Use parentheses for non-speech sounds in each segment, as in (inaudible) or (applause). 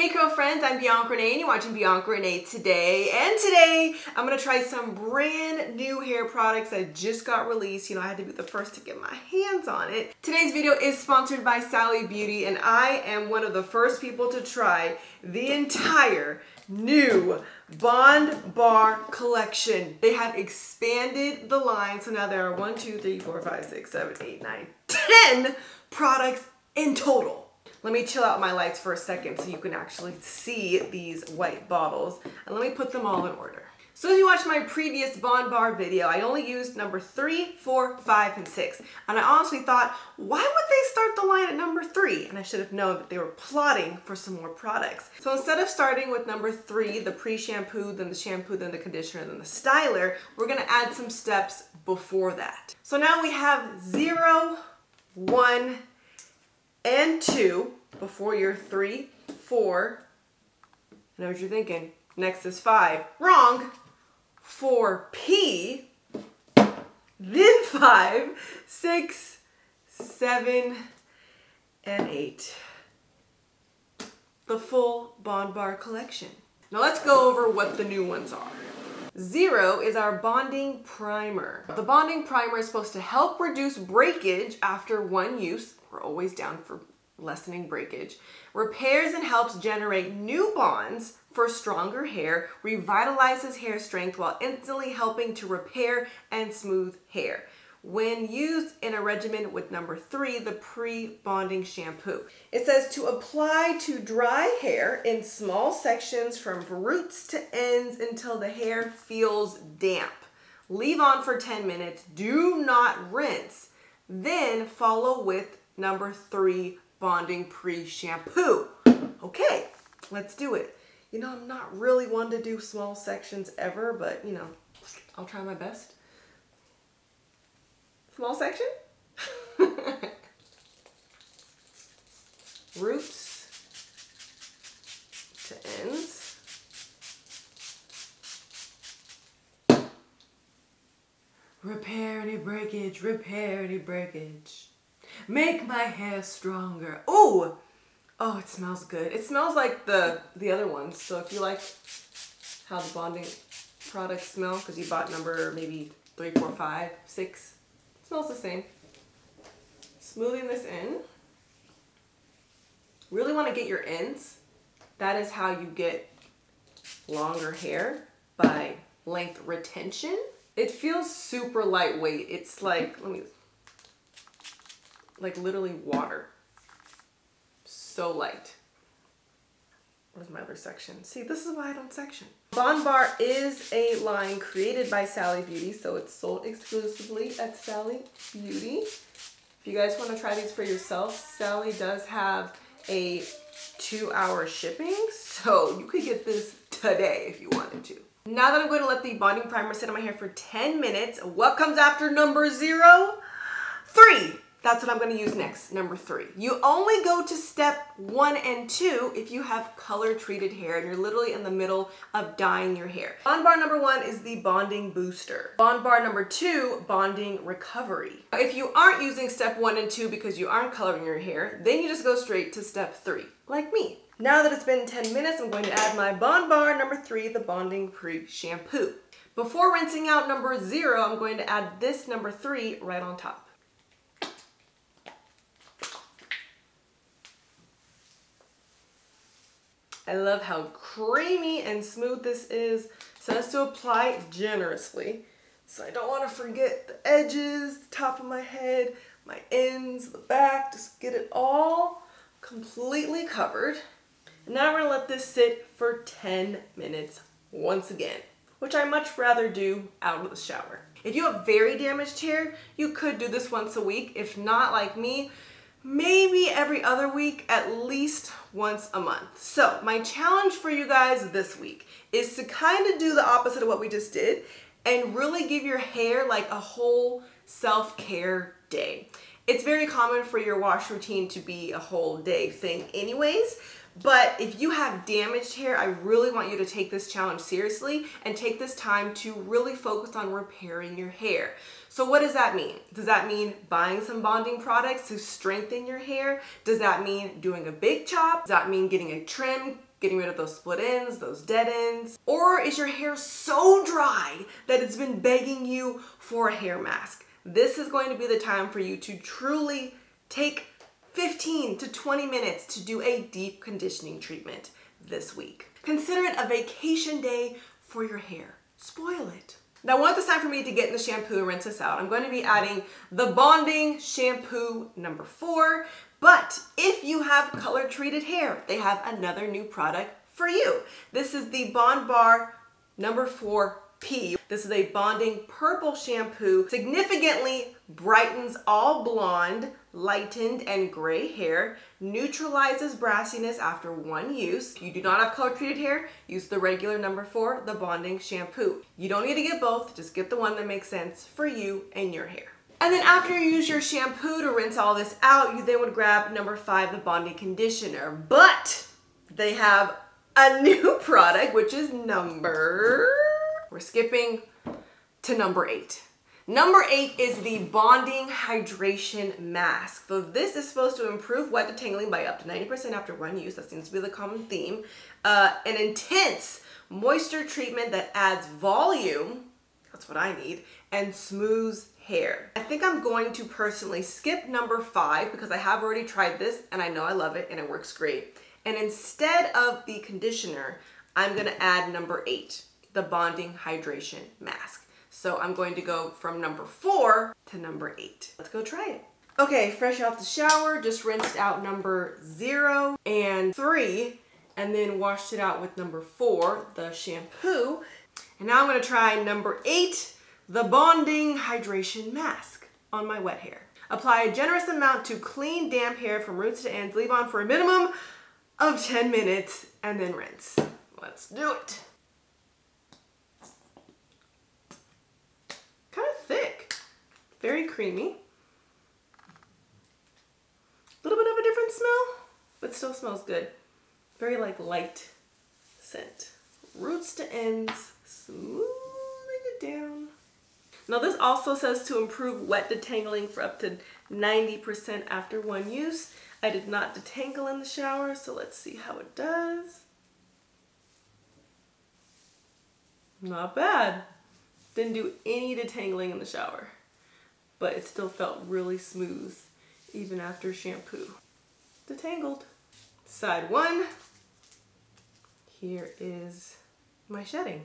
Hey girlfriends, I'm Bianca Renee and you're watching Bianca Renee today. And today I'm gonna try some brand new hair products that just got released. You know, I had to be the first to get my hands on it. Today's video is sponsored by Sally Beauty and I am one of the first people to try the entire new Bond Bar collection. They have expanded the line, so now there are one, two, three, four, five, six, seven, eight, nine, ten products in total. Let me chill out my lights for a second so you can actually see these white bottles. And let me put them all in order. So if you watched my previous Bond Bar video, I only used number three, four, five, and six. And I honestly thought, why would they start the line at number three? And I should have known that they were plotting for some more products. So instead of starting with number three, the pre-shampoo, then the shampoo, then the conditioner, then the styler, we're gonna add some steps before that. So now we have zero, one, and two before your three, four. I know what you're thinking. Next is five. Wrong. Four P. Then five, six, seven, and eight. The full Bond Bar collection. Now let's go over what the new ones are. Zero is our bonding primer. The bonding primer is supposed to help reduce breakage after one use. We're always down for lessening breakage. Repairs and helps generate new bonds for stronger hair, revitalizes hair strength while instantly helping to repair and smooth hair when used in a regimen with number three, the pre-bonding shampoo. It says to apply to dry hair in small sections from roots to ends until the hair feels damp. Leave on for 10 minutes. Do not rinse. Then follow with number three, bonding pre-shampoo. Okay, let's do it. You know, I'm not really one to do small sections ever, but you know, I'll try my best. Small section? (laughs) Roots to ends. Repair any breakage, repair any breakage. Make my hair stronger. Oh, oh, it smells good. It smells like the, the other ones. So if you like how the bonding products smell, because you bought number maybe three, four, five, six, it Smells the same. Smoothing this in. Really want to get your ends. That is how you get longer hair by length retention. It feels super lightweight. It's like, let me, like literally water. So light. Where's my other section? See, this is why I don't section. Bond Bar is a line created by Sally Beauty, so it's sold exclusively at Sally Beauty. If you guys want to try these for yourself, Sally does have a two hour shipping, so you could get this today if you wanted to. Now that I'm going to let the bonding primer sit on my hair for 10 minutes, what comes after number zero? Three. That's what I'm gonna use next, number three. You only go to step one and two if you have color treated hair and you're literally in the middle of dyeing your hair. Bond bar number one is the bonding booster. Bond bar number two, bonding recovery. If you aren't using step one and two because you aren't coloring your hair, then you just go straight to step three, like me. Now that it's been 10 minutes, I'm going to add my Bond Bar number three, the Bonding Pre-Shampoo. Before rinsing out number zero, I'm going to add this number three right on top. I love how creamy and smooth this is. So Says to apply generously. So I don't want to forget the edges, the top of my head, my ends, the back, just get it all completely covered. And now we're gonna let this sit for 10 minutes once again, which I much rather do out of the shower. If you have very damaged hair, you could do this once a week. If not like me, maybe every other week, at least once a month. So my challenge for you guys this week is to kind of do the opposite of what we just did and really give your hair like a whole self-care day. It's very common for your wash routine to be a whole day thing anyways, but if you have damaged hair, I really want you to take this challenge seriously and take this time to really focus on repairing your hair. So what does that mean? Does that mean buying some bonding products to strengthen your hair? Does that mean doing a big chop? Does that mean getting a trim getting rid of those split ends, those dead ends? Or is your hair so dry that it's been begging you for a hair mask? This is going to be the time for you to truly take 15 to 20 minutes to do a deep conditioning treatment this week. Consider it a vacation day for your hair. Spoil it. Now once it's time for me to get in the shampoo and rinse this out, I'm going to be adding the Bonding Shampoo number four. But if you have color treated hair, they have another new product for you. This is the Bond Bar number four P. This is a bonding purple shampoo, significantly brightens all blonde, lightened, and gray hair, neutralizes brassiness after one use. If you do not have color treated hair, use the regular number four, the bonding shampoo. You don't need to get both, just get the one that makes sense for you and your hair. And then after you use your shampoo to rinse all this out, you then would grab number five, the bonding conditioner. But they have a (laughs) new product, which is number we're skipping to number eight. Number eight is the Bonding Hydration Mask. So this is supposed to improve wet detangling by up to 90% after one use. That seems to be the common theme. Uh, an intense moisture treatment that adds volume, that's what I need, and smooths hair. I think I'm going to personally skip number five because I have already tried this and I know I love it and it works great. And instead of the conditioner, I'm gonna add number eight the bonding hydration mask. So I'm going to go from number four to number eight. Let's go try it. Okay, fresh out the shower, just rinsed out number zero and three, and then washed it out with number four, the shampoo. And now I'm gonna try number eight, the bonding hydration mask on my wet hair. Apply a generous amount to clean, damp hair from roots to ends. Leave on for a minimum of 10 minutes and then rinse. Let's do it. Very creamy. A little bit of a different smell, but still smells good. Very like light scent. Roots to ends, smoothing it down. Now this also says to improve wet detangling for up to 90% after one use. I did not detangle in the shower, so let's see how it does. Not bad. Didn't do any detangling in the shower but it still felt really smooth even after shampoo. Detangled. Side one, here is my shedding.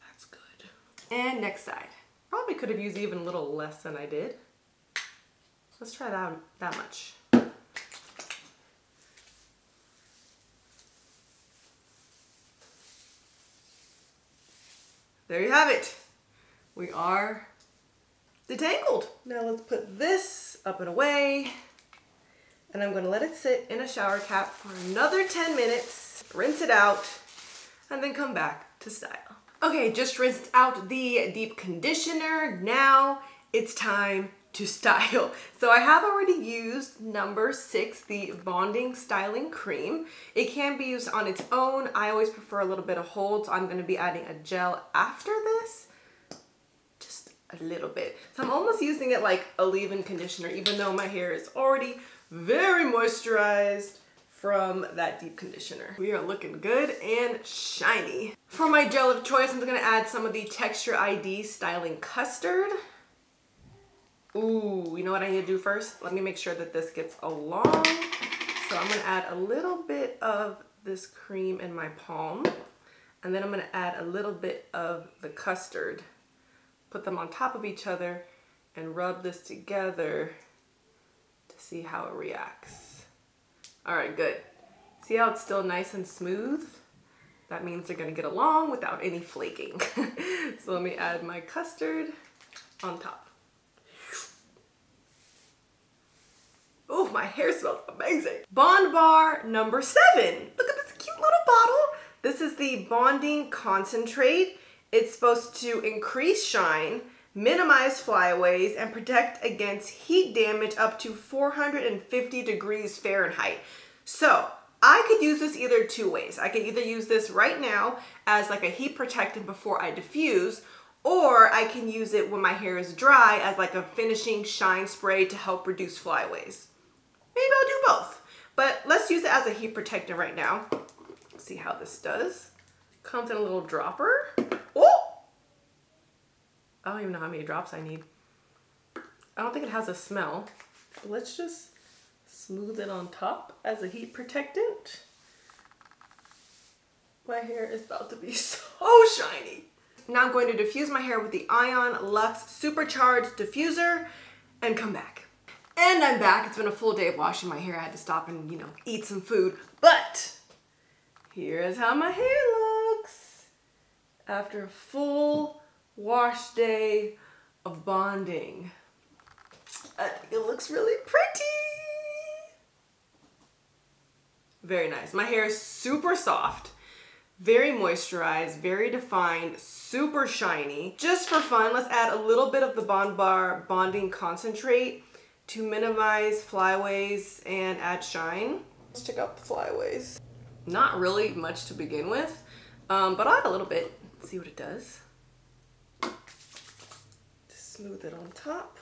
That's good. And next side. Probably could have used even a little less than I did. Let's try that, that much. There you have it. We are detangled. Now let's put this up and away. And I'm gonna let it sit in a shower cap for another 10 minutes, rinse it out, and then come back to style. Okay, just rinsed out the deep conditioner. Now it's time to style. (laughs) So I have already used number six, the Bonding Styling Cream. It can be used on its own. I always prefer a little bit of hold, so I'm gonna be adding a gel after this a little bit. So I'm almost using it like a leave-in conditioner, even though my hair is already very moisturized from that deep conditioner. We are looking good and shiny. For my gel of choice, I'm gonna add some of the Texture ID Styling Custard. Ooh, you know what I need to do first? Let me make sure that this gets along. So I'm gonna add a little bit of this cream in my palm. And then I'm gonna add a little bit of the custard put them on top of each other and rub this together to see how it reacts. All right, good. See how it's still nice and smooth? That means they're gonna get along without any flaking. (laughs) so let me add my custard on top. Oh, my hair smells amazing. Bond Bar number seven. Look at this cute little bottle. This is the Bonding Concentrate. It's supposed to increase shine, minimize flyaways, and protect against heat damage up to 450 degrees Fahrenheit. So I could use this either two ways. I could either use this right now as like a heat protectant before I diffuse, or I can use it when my hair is dry as like a finishing shine spray to help reduce flyaways. Maybe I'll do both, but let's use it as a heat protectant right now. Let's see how this does. Comes in a little dropper. I don't even know how many drops I need. I don't think it has a smell. Let's just smooth it on top as a heat protectant. My hair is about to be (laughs) so shiny. Now I'm going to diffuse my hair with the Ion Luxe Supercharged Diffuser and come back. And I'm back. It's been a full day of washing my hair. I had to stop and, you know, eat some food. But here's how my hair looks after a full wash day of bonding. I think it looks really pretty. Very nice. My hair is super soft, very moisturized, very defined, super shiny. Just for fun, let's add a little bit of the Bond Bar Bonding Concentrate to minimize flyaways and add shine. Let's check out the flyaways. Not really much to begin with, um, but I'll add a little bit, see what it does. Smooth it on top.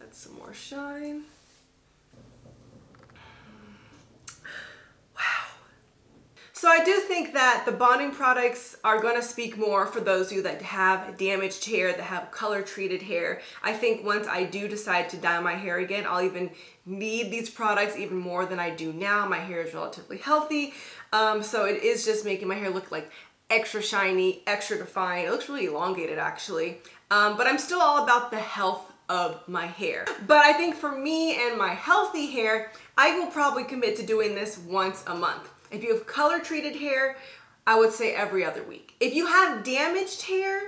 Add some more shine. Wow. So I do think that the bonding products are gonna speak more for those of you that have damaged hair, that have color treated hair. I think once I do decide to dye my hair again, I'll even need these products even more than I do now. My hair is relatively healthy. Um, so it is just making my hair look like extra shiny, extra defined. It looks really elongated actually. Um, but I'm still all about the health of my hair. But I think for me and my healthy hair, I will probably commit to doing this once a month. If you have color treated hair, I would say every other week. If you have damaged hair,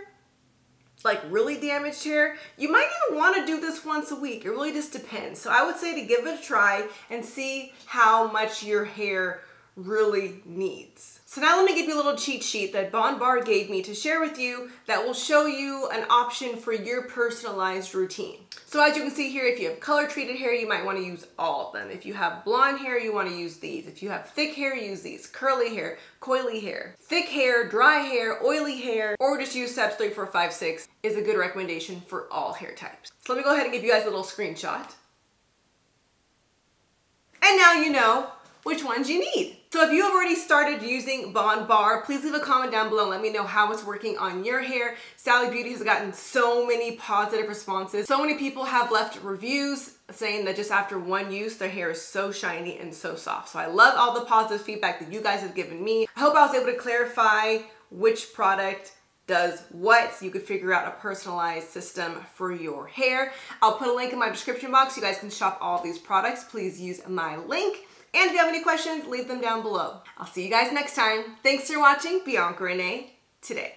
like really damaged hair, you might even want to do this once a week. It really just depends. So I would say to give it a try and see how much your hair really needs. So now let me give you a little cheat sheet that Bond Bar gave me to share with you that will show you an option for your personalized routine. So as you can see here, if you have color treated hair, you might wanna use all of them. If you have blonde hair, you wanna use these. If you have thick hair, use these. Curly hair, coily hair, thick hair, dry hair, oily hair, or just use steps three, four, five, six is a good recommendation for all hair types. So let me go ahead and give you guys a little screenshot. And now you know which ones you need. So if you have already started using Bond Bar, please leave a comment down below and let me know how it's working on your hair. Sally Beauty has gotten so many positive responses. So many people have left reviews saying that just after one use, their hair is so shiny and so soft. So I love all the positive feedback that you guys have given me. I hope I was able to clarify which product does what so you could figure out a personalized system for your hair. I'll put a link in my description box. You guys can shop all these products. Please use my link. And if you have any questions, leave them down below. I'll see you guys next time. Thanks for watching Bianca Renee today.